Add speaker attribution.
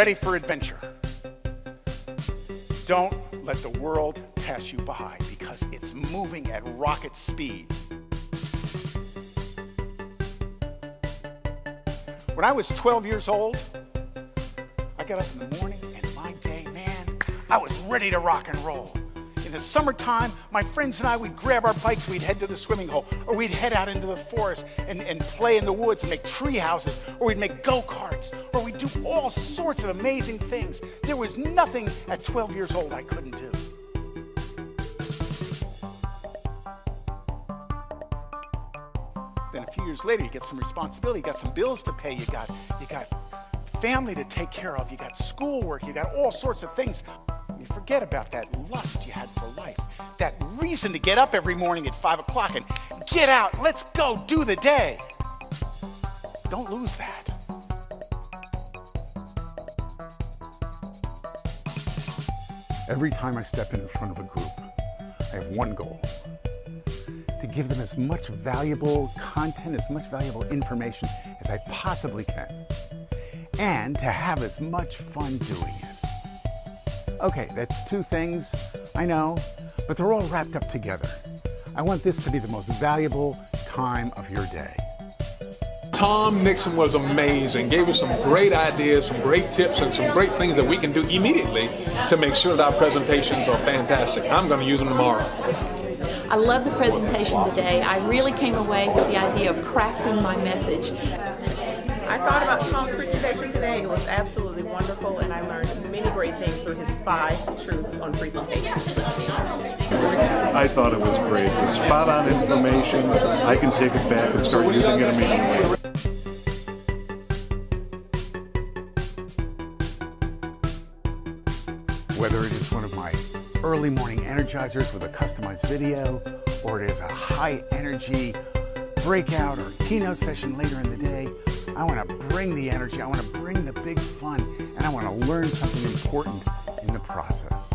Speaker 1: ready for adventure. Don't let the world pass you by because it's moving at rocket speed. When I was 12 years old, I got up in the morning and my day, man, I was ready to rock and roll. In the summertime, my friends and I, we'd grab our bikes, we'd head to the swimming hole, or we'd head out into the forest and, and play in the woods and make tree houses, or we'd make go karts, or we'd do all sorts of amazing things. There was nothing at 12 years old I couldn't do. Then a few years later, you get some responsibility, you got some bills to pay, you got, you got family to take care of, you got schoolwork, you got all sorts of things. You forget about that lust you had for life, that reason to get up every morning at five o'clock and get out, let's go do the day. Don't lose that. Every time I step in front of a group, I have one goal to give them as much valuable content, as much valuable information as I possibly can, and to have as much fun doing it. Okay, that's two things, I know, but they're all wrapped up together. I want this to be the most valuable time of your day.
Speaker 2: Tom Nixon was amazing, gave us some great ideas, some great tips, and some great things that we can do immediately to make sure that our presentations are fantastic. I'm going to use them tomorrow.
Speaker 3: I love the presentation today. I really came away with the idea of crafting my message.
Speaker 4: I thought about Tom's presentation today. It was absolutely wonderful, and I learned many great things through his five truths on presentation.
Speaker 5: I thought it was great. It was spot on information. I can take it back and start using it immediately.
Speaker 1: Whether it is one of my early morning energizers with a customized video, or it is a high energy breakout or keynote session later in the day, I want to bring the energy, I want to bring the big fun, and I want to learn something important in the process.